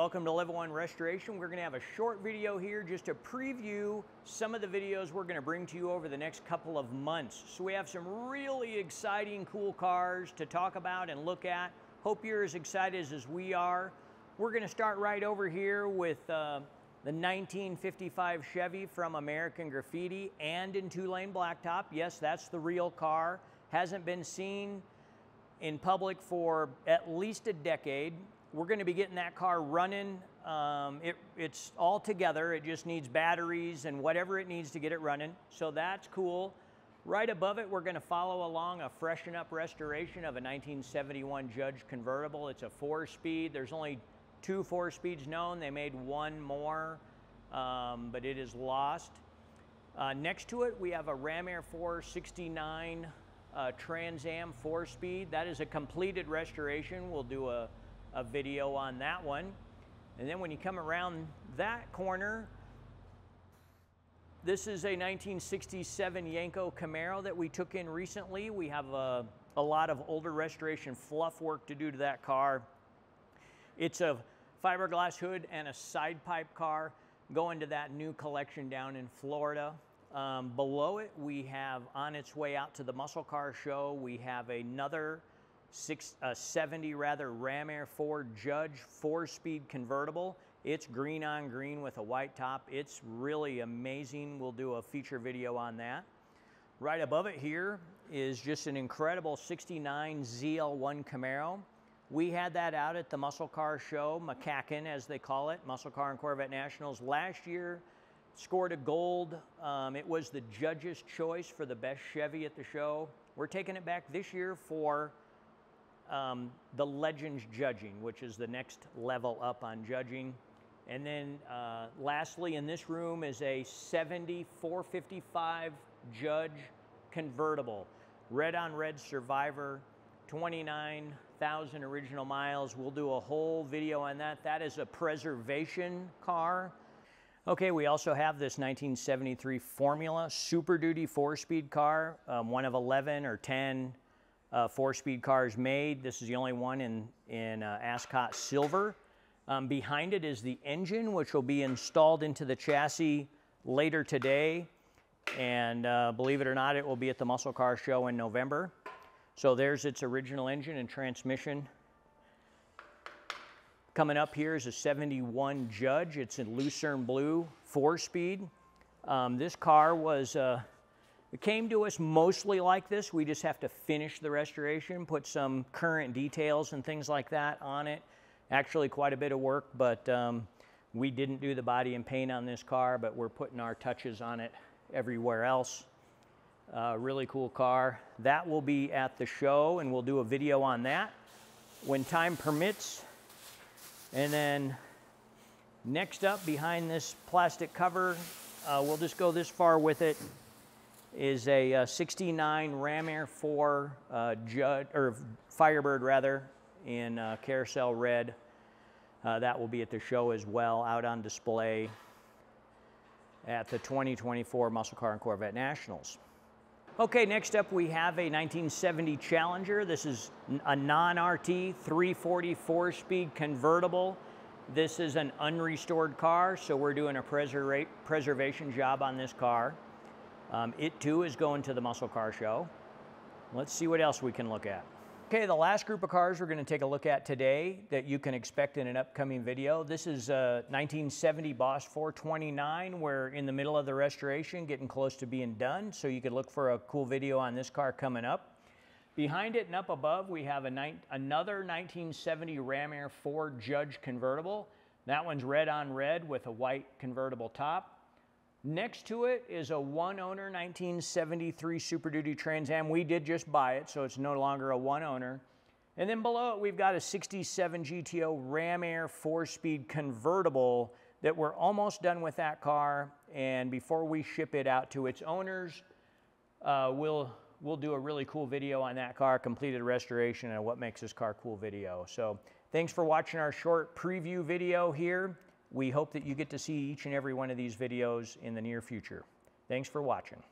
welcome to Level 1 Restoration. We're going to have a short video here just to preview some of the videos we're going to bring to you over the next couple of months. So we have some really exciting, cool cars to talk about and look at. Hope you're as excited as we are. We're going to start right over here with uh, the 1955 Chevy from American Graffiti and in two-lane blacktop. Yes, that's the real car. Hasn't been seen in public for at least a decade. We're going to be getting that car running. Um, it, it's all together. It just needs batteries and whatever it needs to get it running. So that's cool. Right above it, we're going to follow along a freshen up restoration of a 1971 Judge convertible. It's a four speed. There's only two four speeds known. They made one more, um, but it is lost. Uh, next to it, we have a Ram Air 469 uh, Trans Am four speed. That is a completed restoration. We'll do a a video on that one. And then when you come around that corner, this is a 1967 Yenko Camaro that we took in recently. We have a, a lot of older restoration fluff work to do to that car. It's a fiberglass hood and a side pipe car going to that new collection down in Florida. Um, below it, we have on its way out to the muscle car show, we have another six, uh, 70 rather Ram Air 4 Judge four-speed convertible. It's green on green with a white top. It's really amazing. We'll do a feature video on that. Right above it here is just an incredible 69 ZL1 Camaro. We had that out at the Muscle Car Show, MCACN as they call it, Muscle Car and Corvette Nationals last year. Scored a gold. Um, it was the judge's choice for the best Chevy at the show. We're taking it back this year for um, the Legends Judging, which is the next level up on judging. And then uh, lastly, in this room is a 7455 Judge convertible. Red on red Survivor, 29,000 original miles. We'll do a whole video on that. That is a preservation car. Okay, we also have this 1973 Formula Super Duty four-speed car, um, one of 11 or 10 uh, four-speed cars made. This is the only one in, in uh, Ascot Silver. Um, behind it is the engine, which will be installed into the chassis later today. And uh, believe it or not, it will be at the Muscle Car Show in November. So there's its original engine and transmission. Coming up here is a 71 Judge. It's in Lucerne Blue, four-speed. Um, this car was uh, it came to us mostly like this. We just have to finish the restoration, put some current details and things like that on it. Actually quite a bit of work, but um, we didn't do the body and paint on this car, but we're putting our touches on it everywhere else. Uh, really cool car. That will be at the show and we'll do a video on that when time permits. And then next up behind this plastic cover, uh, we'll just go this far with it is a, uh, 69 Ram Air 4 uh, or Firebird rather, in uh, carousel red. Uh, that will be at the show as well, out on display at the 2024 Muscle Car and Corvette Nationals. Okay, next up we have a 1970 Challenger. This is a non-RT 340 four-speed convertible. This is an unrestored car, so we're doing a preserva preservation job on this car. Um, it too is going to the muscle car show. Let's see what else we can look at. Okay, the last group of cars we're going to take a look at today that you can expect in an upcoming video. This is a 1970 Boss 429. We're in the middle of the restoration, getting close to being done, so you could look for a cool video on this car coming up. Behind it and up above, we have a another 1970 Ram Air 4 Judge convertible. That one's red on red with a white convertible top. Next to it is a one owner 1973 Super Duty Trans Am. We did just buy it, so it's no longer a one owner. And then below it, we've got a 67 GTO Ram Air four speed convertible that we're almost done with that car. And before we ship it out to its owners, uh, we'll, we'll do a really cool video on that car, completed restoration and what makes this car cool video. So thanks for watching our short preview video here. We hope that you get to see each and every one of these videos in the near future. Thanks for watching.